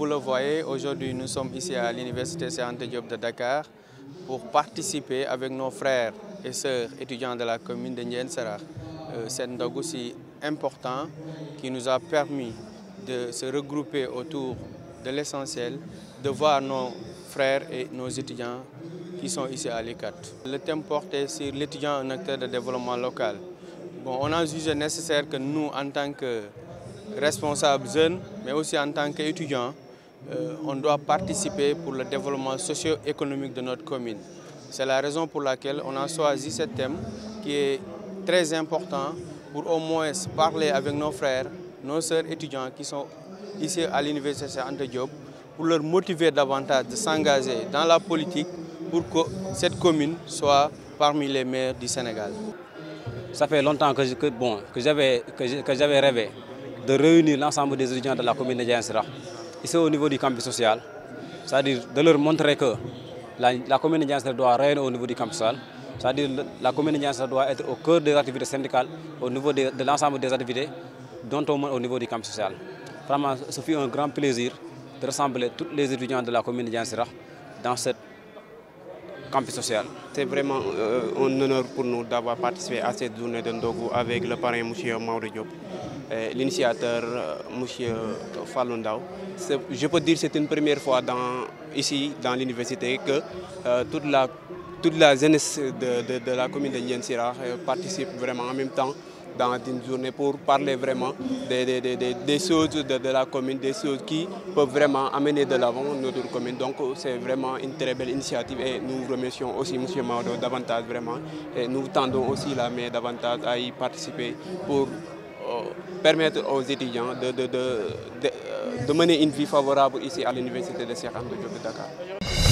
vous le voyez, aujourd'hui nous sommes ici à l'Université Cheikh Diop de Dakar pour participer avec nos frères et sœurs étudiants de la commune de Ndiène Sera. C'est un aussi important qui nous a permis de se regrouper autour de l'essentiel, de voir nos frères et nos étudiants qui sont ici à l'ICAT. Le thème porté sur l'étudiant un acteur de développement local. Bon, on a jugé nécessaire que nous, en tant que responsables jeunes, mais aussi en tant qu'étudiants, euh, on doit participer pour le développement socio-économique de notre commune. C'est la raison pour laquelle on a choisi ce thème qui est très important pour au moins parler avec nos frères, nos sœurs étudiants qui sont ici à l'Université Ante Diop pour leur motiver davantage de s'engager dans la politique pour que cette commune soit parmi les meilleures du Sénégal. Ça fait longtemps que, j'avais rêvé de réunir l'ensemble des étudiants de la commune de Djansira, ici au niveau du campus social, c'est-à-dire de leur montrer que la, la commune de doit rayonner au niveau du campus social, c'est-à-dire la commune de doit être au cœur des activités syndicales, au niveau de, l'ensemble des activités, dont au, au niveau du campus social. Vraiment, ce fut un grand plaisir de rassembler tous les étudiants de la commune de dans cette campus social. C'est vraiment euh, un honneur pour nous d'avoir participé à cette journée de Ndogu avec le parrain M. Mauro Diop, l'initiateur M. Falundao. Je peux dire que c'est une première fois ici dans l'université que euh, toute, la, toute la jeunesse de, de, de la commune de Niensira participe vraiment en même temps dans une journée pour parler vraiment des, des, des, des choses de, de, la commune, des choses qui peuvent vraiment amener de l'avant notre commune. Donc c'est vraiment une très belle initiative et nous remercions aussi M. Mauro davantage vraiment. Et nous tendons aussi la main davantage à y participer pour euh, permettre aux étudiants de, de, de, de, mener une vie favorable ici à l'université de Diop de Dakar.